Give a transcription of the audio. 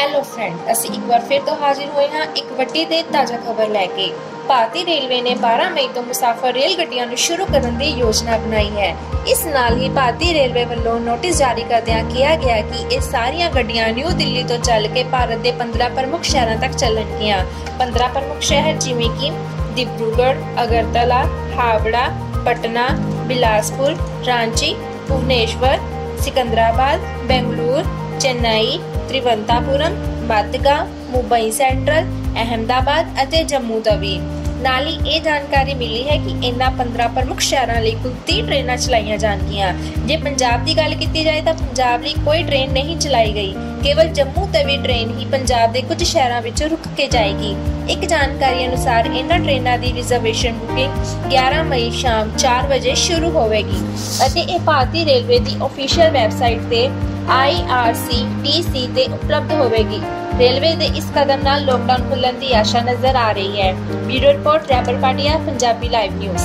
Hello friend ਅਸੀਂ ਇੱਕ ਵਾਰ ਫਿਰ ਤੋਂ ਹਾਜ਼ਰ ਹੋਏ ਹਾਂ ਇੱਕ ਵੱਡੀ ਤੇ ਤਾਜ਼ਾ ਖਬਰ ਲੈ ਕੇ। ਭਾਰਤੀ ਰੇਲਵੇ ਨੇ 12 ਮਈ ਤੋਂ ਮੁਸਾਫਰ ਰੇਲ ਗੱਡੀਆਂ ਨੂੰ ਸ਼ੁਰੂ ਕਰਨ ਦੀ ਯੋਜਨਾ ਬਣਾਈ ਹੈ। ਇਸ ਨਾਲ ਹੀ ਭਾਰਤੀ ਰੇਲਵੇ ਵੱਲੋਂ ਨੋਟਿਸ ਜਾਰੀ ਕਰਦਿਆਂ ਕਿਹਾ ਗਿਆ ਕਿ ਇਹ ਸਾਰੀਆਂ ਗੱਡੀਆਂ ਨਿਊ ਦਿੱਲੀ ਤੋਂ ਚੱਲ ਕੇ ਭਾਰਤ ਦੇ 15 ਪ੍ਰਮੁੱਖ ਸ਼ਹਿਰਾਂ ਤੱਕ ਚੱਲਣਗੀਆਂ। 15 ਪ੍ਰਮੁੱਖ ਸ਼ਹਿਰ ਜਿਵੇਂ ਕਿ ਡਿਬਰੂਗੜ੍ਹ ਅਗਰਤਲਾ, ਹਾਵੜਾ, ਪਟਨਾ, ਬਿਲਾਸਪੁਰ, ਰਾਂਚੀ, ਭੁਵਨੇਸ਼ਵਰ, ਸਿਕੰਦਰਾਬਾਦ, ਬੈਂਗਲੁਰੂ ਚੇਨਈ, ਤ੍ਰਿਵੰਤਾਪੁਰਮ ਬਾਦਗਾਂਵ ਮੁੰਬਈ ਸੈਂਟਰਲ, ਅਹਮਦਾਬਾਦ ਅਤੇ ਜੰਮੂ ਤਵੀ ਨਾਲ ਹੀ ਇਹ ਜਾਣਕਾਰੀ ਮਿਲੀ ਹੈ ਕਿ ਇਨ੍ਹਾਂ 15 ਪ੍ਰਮੁੱਖ ਸ਼ਹਿਰਾਂ ਲਈ ਕੁੱਲ 30 ਟ੍ਰੇਨਾਂ ਚਲਾਈਆਂ ਜਾਣਗੀਆਂ। ਜੇ ਪੰਜਾਬ ਦੀ ਗੱਲ ਕੀਤੀ ਜਾਏ ਤਾਂ ਪੰਜਾਬ ਲਈ ਕੋਈ ਟ੍ਰੇਨ ਨਹੀਂ ਚਲਾਈ ਗਈ। ਕੇਵਲ ਜੰਮੂ ਤਵੀ ਟ੍ਰੇਨ ਹੀ ਪੰਜਾਬ ਦੇ ਕੁਝ ਸ਼ਹਿਰਾਂ ਵਿੱਚ ਰੁਕ ਕੇ ਜਾਏਗੀ। ਇੱਕ ਜਾਣਕਾਰੀ ਅਨੁਸਾਰ ਇਹਨਾਂ ਟ੍ਰੇਨਾਂ ਦੀ ਰਿਜ਼ਰਵੇਸ਼ਨ ਬੁਕਿੰਗ 11 ਮਈ ਸ਼ਾਮ 4 ਵਜੇ ਸ਼ੁਰੂ ਹੋਵੇਗੀ ਅਤੇ ਇਹ ਭਾਰਤੀ ਰੇਲਵੇ ਦੀ ਅਫੀਸ਼ੀਅਲ ਵੈਬਸਾਈਟ ਤੇ IRCTC ਤੇ ਉਪਲਬਧ ਹੋਵੇਗੀ। ਰੇਲਵੇ ਦੇ ਇਸ ਕਦਮ ਨਾਲ ਲੋਕਡਾਊਨ ਖੁੱਲਣ ਦੀ ਆਸ਼ਾ ਨਜ਼ਰ ਆ ਰਹੀ ਹੈ। ਬਿਊਰੋ ਰਿਪੋਰਟ ਰੈਬਰ ਪਾਟਿਆ, ਪੰਜਾਬੀ ਲਾਈਵ ਨਿਊਜ਼